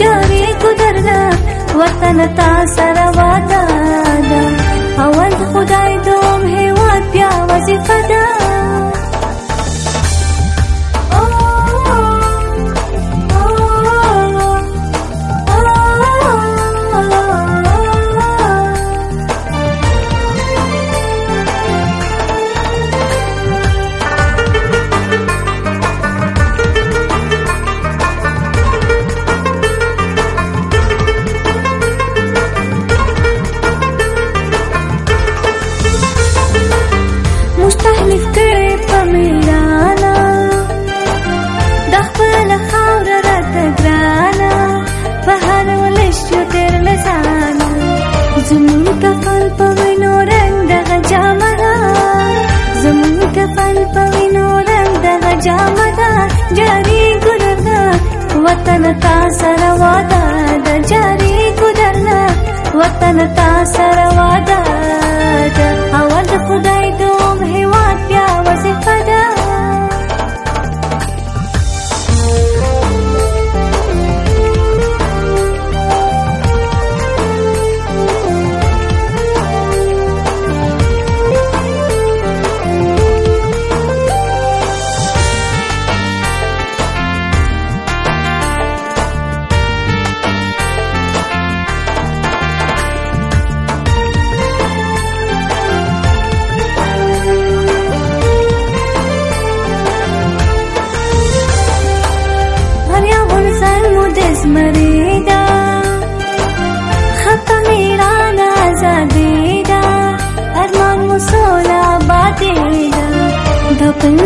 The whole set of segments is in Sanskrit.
ಜಾರೇ ಗುದರ್ನ ವತನ ತಾಸರಾ जु कप पविो रङ्गना पन्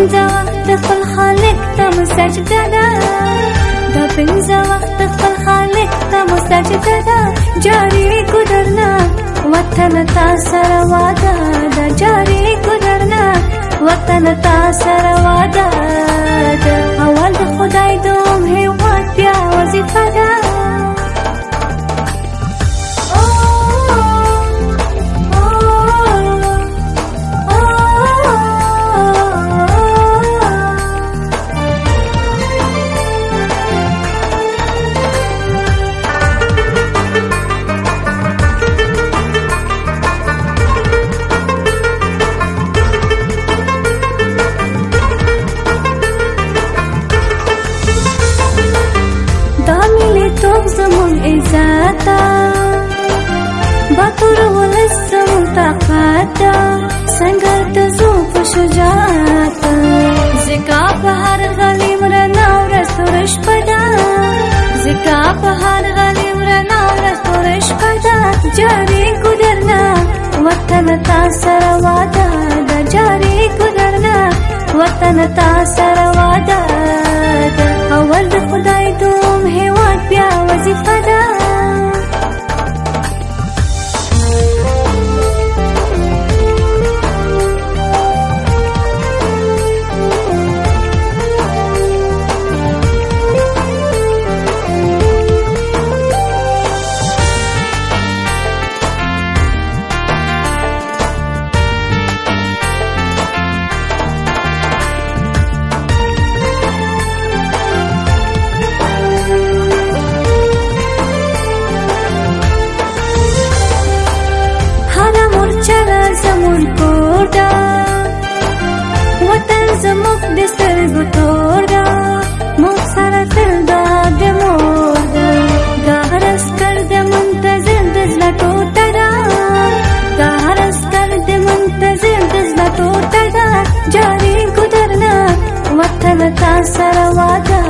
پنځه وخت خپل خالق ته مو سجده ده دا پنځه وخت خپل خالق ته مو سجده ده جاري ګدرنا وطن تا سره واده ده جاري ګدرنا وطن تا سره जाता बतुर संगत झोप सुजात जिका पहार गली मुर नाव सुरेश पदा जिका पहार गली मुर नाव सुरेश पदा जारी गुदरना वतनता ता सरवादा जारी गुदरना वतन ता सरवादा ला तोडदा जारी गुदरणार वतन का सरवादा